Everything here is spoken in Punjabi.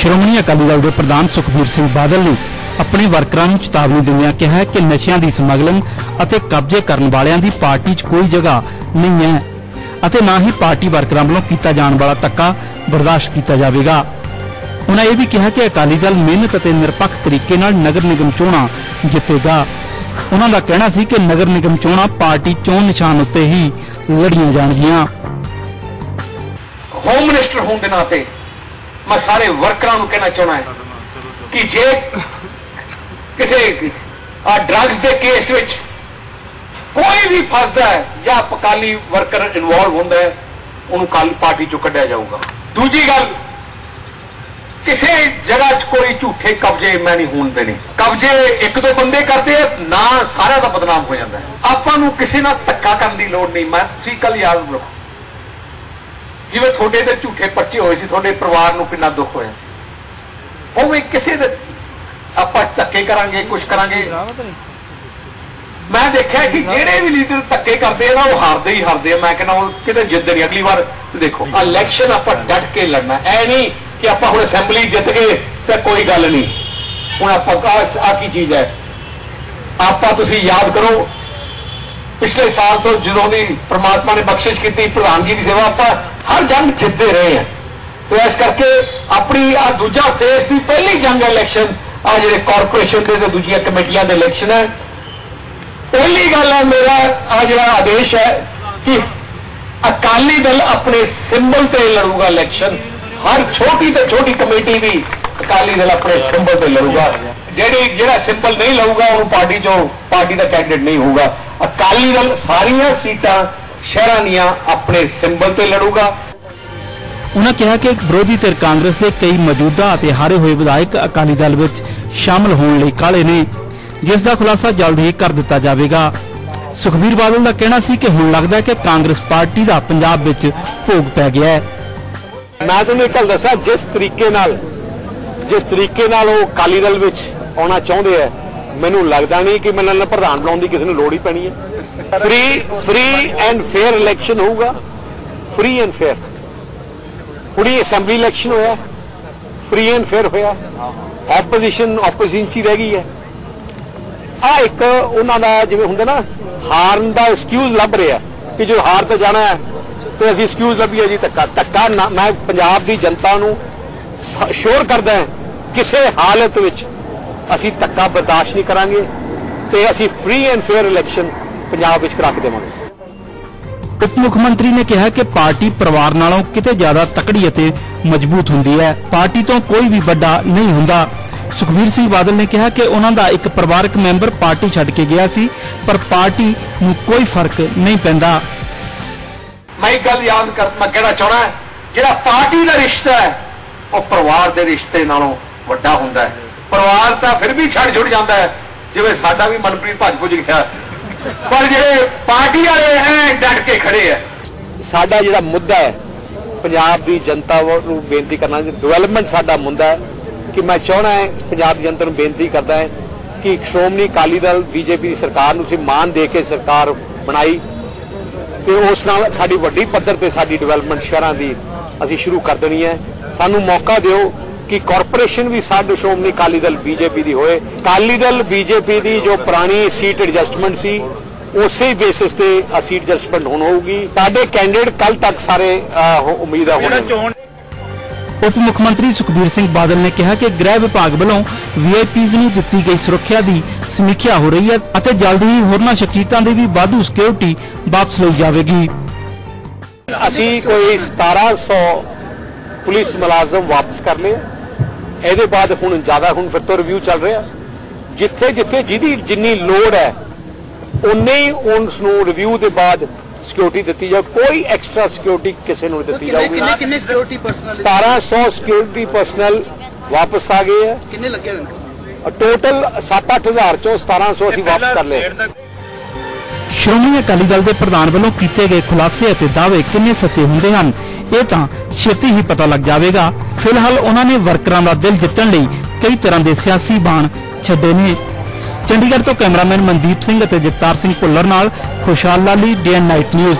ਸ਼੍ਰੋਮਣੀ ਅਕਾਲੀ ਦਲ ਦੇ ਪ੍ਰਧਾਨ ਸੁਖਬੀਰ ਸਿੰਘ ਬਾਦਲ ਨੇ ਆਪਣੇ ਵਰਕਰਾਂ ਨੂੰ ਚੇਤਾਵਨੀ ਦਿੰਦਿਆਂ ਕਿਹਾ ਕਿ ਨਸ਼ਿਆਂ ਦੀ ਸਮਗਲਿੰਗ ਅਤੇ ਕਬਜ਼ੇ ਕਰਨ ਵਾਲਿਆਂ ਦੀ ਪਾਰਟੀ 'ਚ ਕੋਈ ਜਗ੍ਹਾ ਨਹੀਂ ਹੈ ਅਤੇ ਨਾ ਹੀ ਪਾਰਟੀ ਵਰਕਰਾਂ ਵੱਲੋਂ ਕੀਤਾ ਜਾਣ ਵਾਲਾ ਧੱਕਾ ਬਰਦਾਸ਼ਤ ਕੀਤਾ ਜਾਵੇਗਾ। ਉਹਨਾਂ ਇਹ ਵੀ ਕਿਹਾ ਕਿ ਅਕਾਲੀ ਦਲ ਮਿਹਨਤ ਅਤੇ ਨਿਰਪੱਖ ਤਰੀਕੇ ਨਾਲ ਨਗਰ ਨਿਗਮ ਚੋਣਾਂ ਜਿੱਤੇਗਾ। ਉਹਨਾਂ ਦਾ ਕਹਿਣਾ ਸੀ ਕਿ ਨਗਰ ਨਿਗਮ ਚੋਣਾਂ ਪਾਰਟੀ ਚੋਣ ਨਿਸ਼ਾਨ ਉੱਤੇ ਹੀ ਲੜੀਆਂ ਜਾਣਗੀਆਂ। ਹੋਮ ਮਿਨਿਸਟਰ ਹੋਣ ਦੇ ਨਾਤੇ ਮੈਂ ਸਾਰੇ ਵਰਕਰਾਂ ਨੂੰ ਕਹਿਣਾ ਚਾਹਣਾ ਹੈ ਕਿ ਜੇ ਕਿਤੇ ਆ ਡਰੱਗਸ ਦੇ ਕੇਸ ਵਿੱਚ ਕੋਈ ਵੀ ਫਸਦਾ ਹੈ ਜਾਂ ਪਕਾਲੀ ਵਰਕਰ ਇਨਵੋਲਵ ਹੁੰਦਾ ਹੈ, ਉਹਨੂੰ ਕੱਲ ਪਾਰਟੀ ਚੋਂ ਕੱਢਿਆ ਜਾਊਗਾ। ਦੂਜੀ ਗੱਲ, ਕਿਸੇ ਜਗ੍ਹਾ 'ਚ ਕੋਈ ਝੂਠੇ ਕਬਜ਼ੇ ਮੈਂ ਨਹੀਂ ਹੋਣ ਦੇਣੇ। ਕਬਜ਼ੇ ਇੱਕ ਦੋ ਬੰਦੇ ਕਰਦੇ ਨਾ ਸਾਰਿਆਂ ਦਾ ਬਦਨਾਮ ਹੋ ਜਾਂਦਾ ਆਪਾਂ ਨੂੰ ਕਿਸੇ ਨਾਲ ਧੱਕਾ ਕਰਨ ਦੀ ਲੋੜ ਨਹੀਂ। ਮੈਂ ਤੁਸੀਂ ਕੱਲ ਯਾਦ ਰੱਖੋ ਜਿਵੇਂ ਤੁਹਾਡੇ ਤੇ ਝੂਠੇ ਪਰਚੇ ਹੋਏ ਸੀ, ਤੁਹਾਡੇ ਪਰਿਵਾਰ ਨੂੰ ਕਿੰਨਾ ਦੁੱਖ ਹੋਇਆ ਸੀ? ਉਵੇਂ ਕਿਸੇ ਦੇ ਆਪਾਂ ਧੱਕੇ ਕਰਾਂਗੇ ਕੁਝ ਕਰਾਂਗੇ। ਮੈਂ ਦੇਖਿਆ ਕਿ ਜਿਹੜੇ ਵੀ ਲੀਡਰ ਧੱਕੇ ਕਰਦੇ ਆ ਨਾ, ਉਹ ਹਾਰਦੇ ਹੀ ਹਾਰਦੇ ਆ। ਮੈਂ ਕਹਿੰਦਾ, ਉਹ ਕਿਤੇ ਜਿੱਤਦੇ ਨਹੀਂ, ਅਗਲੀ ਵਾਰ ਦੇਖੋ ਇਲੈਕਸ਼ਨ ਆਪਾਂ ਡਟ ਕੇ ਲੜਨਾ। ਐ ਨਹੀਂ ਕਿ ਆਪਾਂ ਹੁਣ ਅਸੈਂਬਲੀ ਜਿੱਤ ਗਏ ਤੇ ਕੋਈ ਗੱਲ ਨਹੀਂ। ਹੁਣ ਆਪਾਂ ਆ ਕੀ ਚੀਜ਼ ਹੈ? ਆਪਾਂ ਤੁਸੀਂ ਯਾਦ ਕਰੋ, ਪਿਛਲੇ ਸਾਲ ਤੋਂ ਜਦੋਂ ਦੀ ਪ੍ਰਮਾਤਮਾ ਨੇ ਬਖਸ਼ਿਸ਼ ਕੀਤੀ, ਪ੍ਰਧਾਨਗੀ ਦੀ ਸੇਵਾ, ਆਪਾਂ ਹਰ ਜੰਗ ਜਿੱਤਦੇ ਰਹੇ ਹਾਂ ਤੇ ਇਸ ਕਰਕੇ ਆਪਣੀ ਆ ਦੂਜਾ ਫੇਸ ਦੀ ਪਹਿਲੀ ਜੰਗ ਇਲੈਕਸ਼ਨ ਆ ਜਿਹੜੇ ਕਾਰਪੋਰੇਸ਼ਨ ਦੇ ਤੇ ਦੂਜੀਆਂ ਕਮੇਟੀਆਂ ਦੇ ਇਲੈਕਸ਼ਨ ਹੈ। ਪਹਿਲੀ ਗੱਲ ਹੈ ਮੇਰਾ ਆ ਜਿਹੜਾ ਆਦੇਸ਼ ਹੈ ਕਿ ਅਕਾਲੀ ਦਲ ਆਪਣੇ ਸਿੰਬਲ ਤੇ ਲੜੂਗਾ ਇਲੈਕਸ਼ਨ ਹਰ ਛੋਟੀ ਤੋਂ ਛੋਟੀ ਕਮੇਟੀ ਵੀ ਅਕਾਲੀ ਦਲ ਆਪਣੇ ਸਿੰਬਲ ਤੇ ਲੜੂਗਾ। ਜਿਹੜੀ, ਜਿਹੜਾ ਸਿੰਬਲ ਨਹੀਂ ਲਊਗਾ, ਉਹਨੂੰ ਪਾਰਟੀ ਚੋਂ, ਪਾਰਟੀ ਦਾ ਕੈਂਡੀਡੇਟ ਨਹੀਂ ਹੋਊਗਾ। ਅਕਾਲੀ ਦਲ ਸਾਰੀਆਂ ਸੀਟਾਂ ਸ਼ਹਿਰਾਂ ਦੀਆਂ ਆਪਣੇ ਸਿੰਬਲ ਤੇ ਲੜੂਗਾ। ਉਹਨਾਂ ਕਿਹਾ ਕਿ ਵਿਰੋਧੀ ਧਿਰ ਕਾਂਗਰਸ ਦੇ ਕਈ ਮੌਜੂਦਾ ਅਤੇ ਹਾਰੇ ਹੋਏ ਵਿਧਾਇਕ ਅਕਾਲੀ ਦਲ ਵਿੱਚ ਸ਼ਾਮਲ ਹੋਣ ਲਈ ਕਾਲੇ ਨੇ ਜਿਸ ਦਾ ਖੁਲਾਸਾ ਜਲਦ ਹੀ ਕਰ ਦਿੱਤਾ ਜਾਵੇਗਾ। ਸੁਖਬੀਰ ਬਾਦਲ ਦਾ ਕਹਿਣਾ ਸੀ ਕਿ ਹੁਣ ਲੱਗਦਾ ਹੈ ਕਿ ਕਾਂਗਰਸ ਪਾਰਟੀ ਦਾ ਪੰਜਾਬ ਵਿੱਚ ਭੋਗ ਪੈ ਗਿਆ ਹੈ। ਮੈਂ ਤੁਹਾਨੂੰ ਇੱਕ ਗੱਲ ਦੱਸਾਂ ਜਿਸ ਤਰੀਕੇ ਨਾਲ ਜਿਸ ਤਰੀਕੇ ਨਾਲ ਉਹ ਅਕਾਲੀ ਦਲ ਵਿੱਚ ਆਉਣਾ ਚਾਹੁੰਦੇ ਆ ਮੈਨੂੰ ਲੱਗਦਾ ਨਹੀਂ ਕਿ ਮੈਨੂੰ ਨਾਲ ਪ੍ਰਧਾਨ ਬਣਾਉਣ ਦੀ ਕਿਸੇ ਨੂੰ ਲੋੜ ਹੀ ਪੈਣੀ ਹੈ। Free free and fair election ਹੋਊਗਾ ਫ੍ਰੀ ਐਂਡ ਫੇਅਰ ਹੁਣੀ ਅਸੈਂਬਲੀ ਇਲੈਕਸ਼ਨ ਹੋਇਆ ਫ੍ਰੀ ਐਂਡ ਫੇਅਰ ਹੋਇਆ ਆਪੋਜੀਸ਼ਨ ਆਪੋਜੀਸ਼ਨ ਚ ਹੀ ਰਹਿ ਗਈ ਹੈ ਆ ਇੱਕ ਉਹਨਾਂ ਦਾ ਜਿਵੇਂ ਹੁੰਦਾ ਨਾ ਹਾਰਨ ਦਾ ਐਕਸਕਿਊਜ਼ ਲੱਭ ਰਿਹਾ ਕਿ ਜੋ ਹਾਰ ਤੇ ਜਾਣਾ ਹੈ ਤੇ ਅਸੀਂ ਐਕਸਕਿਊਜ਼ ਲੱਭੀਏ ਜੀ ਧੱਕਾ ਧੱਕਾ ਨਾ- ਮੈਂ ਪੰਜਾਬ ਦੀ ਜਨਤਾ ਨੂੰ ਸ਼ੋਰ ਕਰਦਾ ਹਾਂ ਕਿਸੇ ਹਾਲਤ ਵਿੱਚ ਅਸੀਂ ਧੱਕਾ ਬਰਦਾਸ਼ਤ ਨਹੀਂ ਕਰਾਂਗੇ ਤੇ ਅਸੀਂ free and fair election Punjab ਵਿੱਚ ਕਰਾ ਕੇ ਦੇਵਾਂਗੇ। ਉਪ ਮੁੱਖ ਮੰਤਰੀ ਨੇ ਕਿਹਾ ਕਿ ਪਾਰਟੀ ਪਰਿਵਾਰ ਨਾਲੋਂ ਕਿਤੇ ਜ਼ਿਆਦਾ ਤਕੜੀ ਅਤੇ ਮਜ਼ਬੂਤ ਹੁੰਦੀ ਹੈ। ਪਾਰਟੀ ਤੋਂ ਕੋਈ ਵੀ ਵੱਡਾ ਨਹੀਂ ਹੁੰਦਾ। ਸੁਖਬੀਰ ਸਿੰਘ ਬਾਦਲ ਨੇ ਕਿਹਾ ਕਿ ਉਹਨਾਂ ਦਾ ਇੱਕ ਪਰਿਵਾਰਕ ਮੈਂਬਰ ਪਾਰਟੀ ਛੱਡ ਕੇ ਗਿਆ ਸੀ ਪਰ ਪਾਰਟੀ ਨੂੰ ਕੋਈ ਫ਼ਰਕ ਨਹੀਂ ਪੈਂਦਾ। ਮੈਂ ਇੱਕ ਗੱਲ ਯਾਦ ਕਰ ਮੈਂ ਕਹਿਣਾ ਚਾਹਣਾ ਜਿਹੜਾ ਪਾਰਟੀ ਦਾ ਰਿਸ਼ਤਾ ਹੈ ਉਹ ਪਰਿਵਾਰ ਦੇ ਰਿਸ਼ਤੇ ਨਾਲੋਂ ਵੱਡਾ ਹੁੰਦਾ ਹੈ। ਪਰਿਵਾਰ ਤਾਂ ਫਿਰ ਵੀ ਛੱਡ ਛੁੱਟ ਜਾਂਦਾ ਹੈ। ਜਿਵੇਂ ਸਾਡਾ ਵੀ ਮਨਪ੍ਰੀਤ ਭੱਜ ਗਿਆ ਪਰ ਜਿਹੜੇ ਪਾਰਟੀ ਵਾਲੇ ਐ ਡਟ ਕੇ ਖੜੇ ਐ ਸਾਡਾ ਜਿਹੜਾ ਮੁੱਦਾ ਹੈ, ਪੰਜਾਬ ਦੀ ਜਨਤਾ ਨੂੰ ਬੇਨਤੀ ਕਰਨਾ ਡਿਵੈਲਪਮੈਂਟ ਸਾਡਾ ਮੁੱਦਾ ਹੈ ਕਿ ਮੈਂ ਚਾਹਣਾ ਹੈ ਪੰਜਾਬ ਦੀ ਜਨਤਾ ਨੂੰ ਬੇਨਤੀ ਕਰਦਾ ਹੈ ਕਿ ਸ਼੍ਰੋਮਣੀ ਅਕਾਲੀ ਦਲ ਬੀਜੇਪੀ ਦੀ ਸਰਕਾਰ ਨੂੰ ਤੁਸੀਂ ਮਾਨ ਦੇ ਕੇ ਸਰਕਾਰ ਬਣਾਈ ਤੇ ਉਸ ਨਾਲ ਸਾਡੀ ਵੱਡੀ ਪੱਧਰ ਤੇ ਸਾਡੀ ਡਿਵੈਲਪਮੈਂਟ ਸ਼ਹਿਰਾਂ ਦੀ ਅਸੀਂ ਸ਼ੁਰੂ ਕਰ ਦੇਣੀ ਹੈ। ਸਾਨੂੰ ਮੌਕਾ ਦਿਓ ਕਿ ਕਾਰਪੋਰੇਸ਼ਨ ਵੀ ਸਾਡੇ ਸ਼੍ਰੋਮਣੀ ਅਕਾਲੀ ਦਲ ਬੀਜੇਪੀ ਦੀ ਹੋਏ। ਅਕਾਲੀ ਦਲ ਬੀਜੇਪੀ ਦੀ ਜੋ ਪੁਰਾਣੀ ਸੀਟ ਐਡਜਸਟਮੈਂਟ ਸੀ ਉਸੇ ਬੇਸਿਸ ਤੇ ਸੀਟ ਐਡਜਸਟਮੈਂਟ ਹੁਣ ਹੋਊਗੀ। ਸਾਡੇ ਕੈਂਡੀਡੇਟ ਕੱਲ ਤੱਕ ਸਾਰੇ ਉਮੀਦ ਆ ਹੋਣਗੇ ਉਪ ਮੁੱਖ ਮੰਤਰੀ ਸੁਖਬੀਰ ਸਿੰਘ ਬਾਦਲ ਨੇ ਕਿਹਾ ਕਿ ਗ੍ਰਹਿ ਵਿਭਾਗ ਵੱਲੋਂ ਵੀਆਈਪੀਜ਼ ਨੂੰ ਦਿੱਤੀ ਗਈ ਸੁਰੱਖਿਆ ਦੀ ਸਮੀਖਿਆ ਹੋ ਰਹੀ ਹੈ ਅਤੇ ਜਲਦ ਹੀ ਹੋਰਨਾਂ ਸ਼ਕੀਤਾਂ ਦੀ ਵੀ ਵਾਧੂ ਸਿਕਿਉਰਿਟੀ ਵਾਪਸ ਲਈ ਜਾਵੇਗੀ। ਅਸੀਂ ਕੋਈ 1700 ਪੁਲਿਸ ਮੁਲਾਜ਼ਮ ਵਾਪਸ ਕਰ ਲਏ। ਇਹਦੇ ਬਾਅਦ ਹੁਣ ਜ਼ਿਆਦਾ ਹੁਣ ਫਿਰ ਤੋਂ ਰਿਵਿਊ ਚੱਲ ਰਿਹਾ। ਜਿੱਥੇ ਜਿੱਥੇ ਜਿਹਦੀ ਜਿੰਨੀ ਲੋੜ ਹੈ ਉਨੇ ਹੀ ਉਸ ਨੂੰ ਰਿਵਿਊ ਦੇ ਬਾਅਦ ਸਿਕਿਉਰਿਟੀ ਦਿੱਤੀ ਜਾ ਕੋਈ ਐਕਸਟਰਾ ਸਿਕਿਉਰਿਟੀ ਕਿਸੇ ਨੂੰ ਨਹੀਂ ਦਿੱਤੀ ਜਾਊਗੀ। ਕਿੰਨੇ ਕਿੰਨੇ ਸਿਕਿਉਰਿਟੀ ਪਰਸਨਲ 1700 ਸਿਕਿਉਰਿਟੀ ਪਰਸਨਲ ਵਾਪਸ ਆ ਗਏ ਹੈ ਕਿੰਨੇ ਲੱਗੇ ਹੋਏ ਨੇ? ਟੋਟਲ 7-8000 ਚੋਂ 1700 ਅਸੀਂ ਵਾਪਸ ਕਰ ਲਏ। ਸ਼੍ਰੋਮਣੀ ਅਕਾਲੀ ਦਲ ਦੇ ਪ੍ਰਧਾਨ ਵੱਲੋਂ ਕੀਤੇ ਗਏ ਖੁਲਾਸੇ ਅਤੇ ਦਾਅਵੇ ਕਿੰਨੇ ਸੱਚੇ ਹੁੰਦੇ ਹਨ? ਇਹ ਤਾਂ ਛੇਤੀ ਹੀ ਪਤਾ ਲੱਗ ਜਾਵੇਗਾ। ਫਿਲਹਾਲ ਉਹਨਾਂ ਨੇ ਵਰਕਰਾਂ ਦਾ ਦਿਲ ਜਿੱਤਣ ਲਈ ਕਈ ਤਰ੍ਹਾਂ ਦੇ ਸਿਆਸੀ ਬਾਣ ਛੱਡੇ ਨੇ। ਚੰਡੀਗੜ੍ਹ ਤੋਂ ਕੈਮਰਾਮੈਨ ਮਨਦੀਪ ਸਿੰਘ ਅਤੇ ਜਗਤਾਰ ਸਿੰਘ ਭੁੱਲਰ ਨਾਲ ਖੁਸ਼ਹਾਲ ਲਾਲੀ, ਡੇ ਨਾਈਟ ਨਿਊਜ਼।